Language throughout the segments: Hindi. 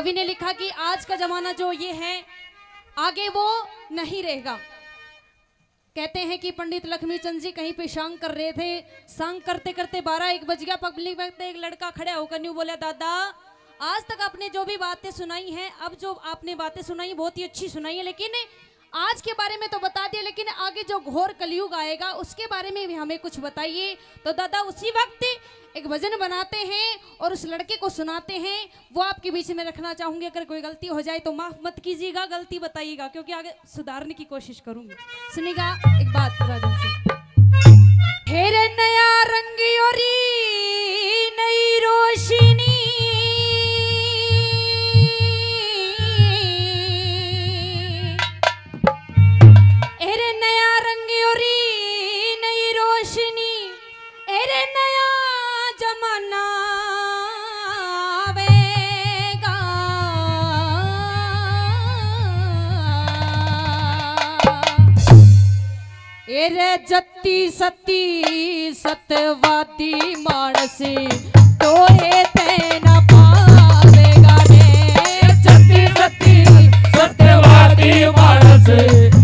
कवि ने लिखा कि आज का जमाना जो ये है, आगे वो नहीं रहेगा। कहते हैं कि पंडित लक्ष्मी चंद जी कहीं पे शांग कर रहे थे। सांग करते करते बारह एक बज गया, पब्लिक में एक लड़का खड़ा होकर न्यू बोला, दादा, आज तक आपने जो भी बातें सुनाई हैं, अब जो आपने बातें सुनाई, बहुत ही अच्छी सुनाई है, लेकिन आज के बारे में तो बता दिया, लेकिन आगे जो घोर कलयुग आएगा, उसके बारे में भी हमें कुछ बताइए। तो दादा, उसी वक्त एक भजन बनाते हैं और उस लड़के को सुनाते हैं। वो आपके बीच में रखना चाहूँगी, अगर कोई गलती हो जाए तो माफ़ मत कीजिएगा, गलती बताइएगा, क्योंकि आगे सुधारने की कोशिश करूँगी। सुनेगा एक बात नया रंग और नई रोशनी। एरे जत्ती सती सतवादी मानसी तो हे तेना पावेगा रे। सती सती सत्यवादी मानस।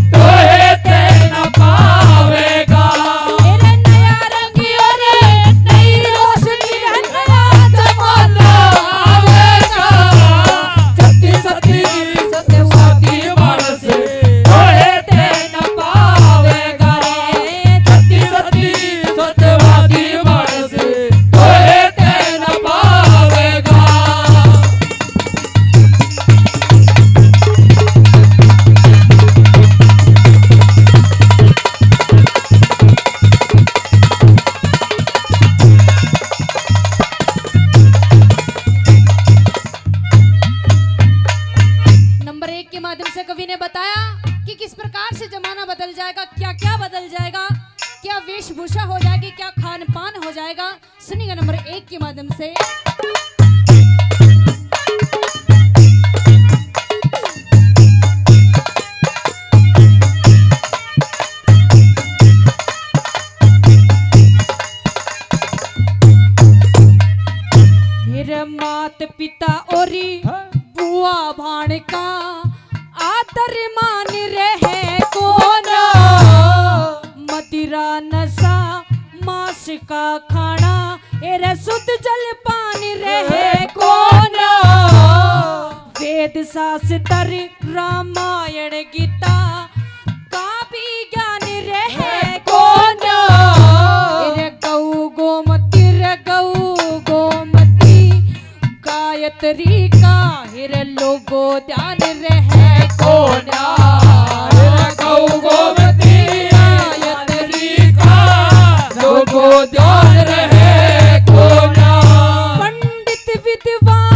हो जाएगी क्या खान पान हो जाएगा। सुनिएगा नंबर एक के माध्यम से। मात पिता और बुआ भाण का आदर मान रहे कौन? मदिरा नशा मांस का खाना एरे शुद्ध जल पान रहे कौन? वेद शास्त्र रामायण गीता का भी ज्ञान रहे कौन? गौ गोमती रे गौ गोमती गायत्री का हिर लोगो ध्यान पंडित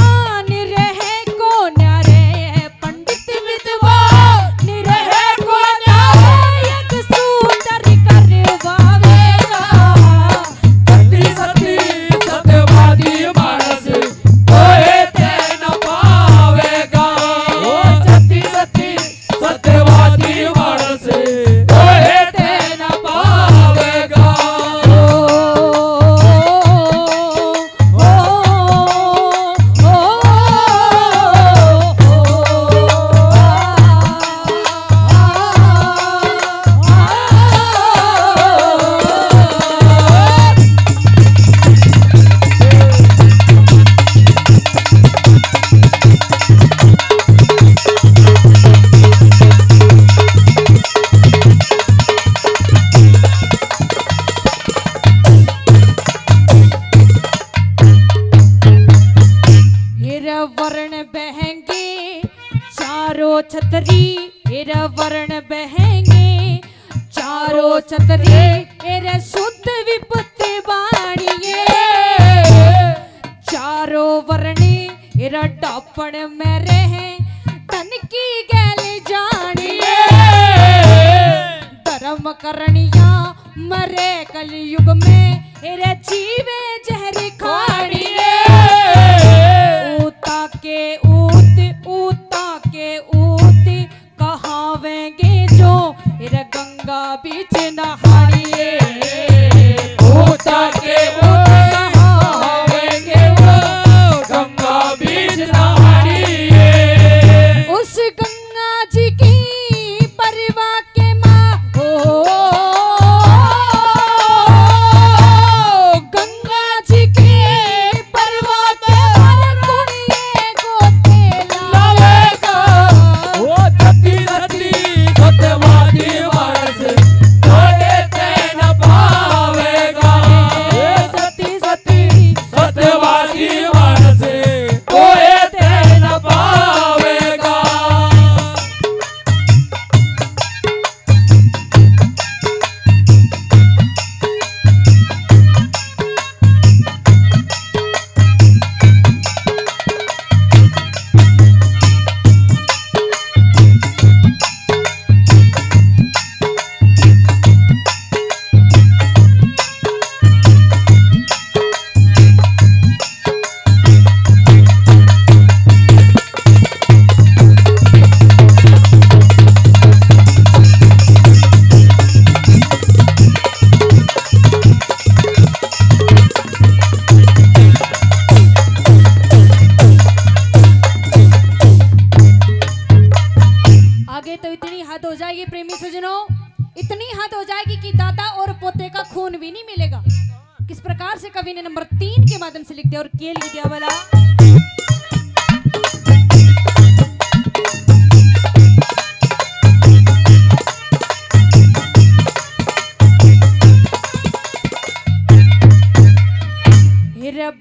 वर्ण बहेंगे, चारों छतरी हेरा शुद्ध विपत्ति बाणिए चारों में रहे, धन की गैल जानिए। धर्म मरे कलयुग में हेरे जीवे माध्यम से लिख दिया और के लिख दिया वाला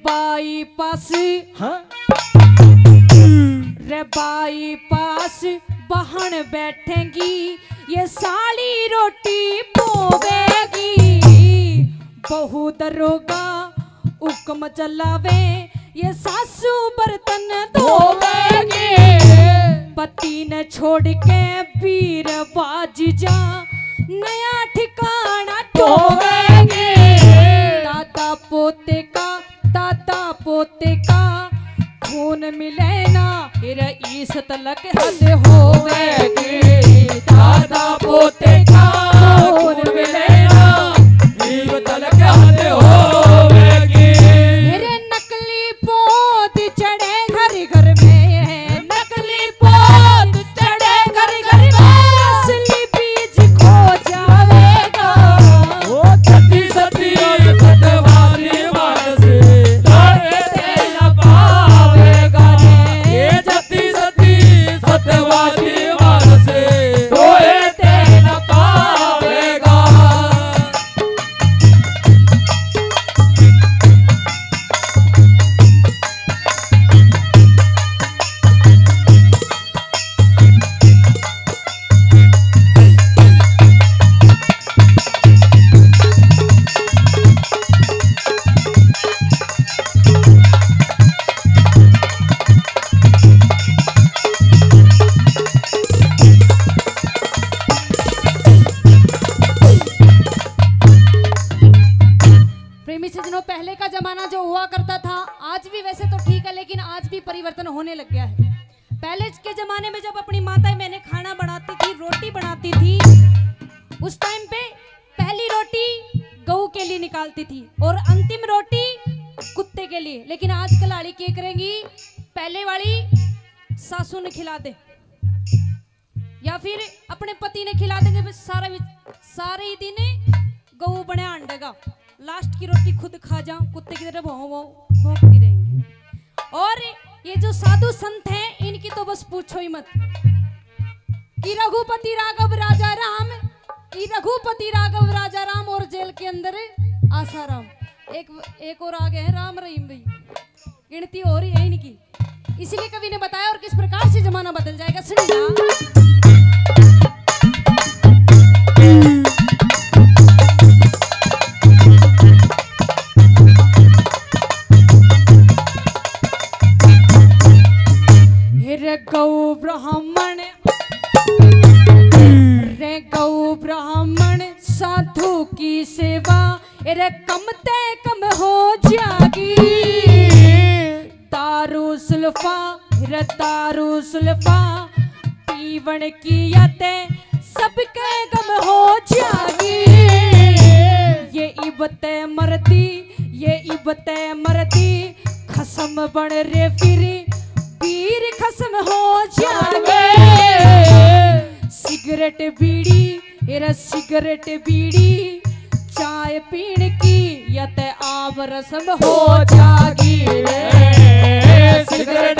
बाई पास। हाँ? रे बाई पास बहन बैठेगी ये साली रोटी पोवेगी। बहू दरोगा हुक्म चलावे, ये सासू बर्तन धोवेगी पति ने छोड़ के वीर बाज जा, नया ठिकाना टोवेगी दादा पोते का दादा पोते का, खून मिले ना ईस तलक हद होवेगी। के लिए निकालती थी और अंतिम रोटी कुत्ते के लिए। लेकिन आजकल लाड़ी क्या करेंगी? पहले वाली सासू ने खिला दे। या फिर अपने पति ने खिला देंगे बस सारा सारे ही दिन गऊ बने अंडेगा लास्ट की रोटी खुद खा जाऊँ, कुत्ते की तरह भों भों भौंकती रहेंगी। और ये जो साधु संत हैं, इनकी तो बस पूछो ही मत कि रघुपति राघव राजा राम रघुपति राघव राजा राम और जेल के अंदर आसाराम। एक एक और आगे है, राम रहीम भाई। गिनती हो रही है इनकी। इसलिए कवि ने बताया और किस प्रकार से जमाना बदल जाएगा, सुनिए सुल्फा रे दारू सुल्फा पीवण की याते सबके गम हो जागी ये इबते मरती, ये इबते मरती, खसम बन रे फिर, पीर खसम हो जागे सिगरेट बीड़ी एरा सिगरेट बीड़ी, चाय पीण की यत आम रसम हो जागी रे सिगरेट भी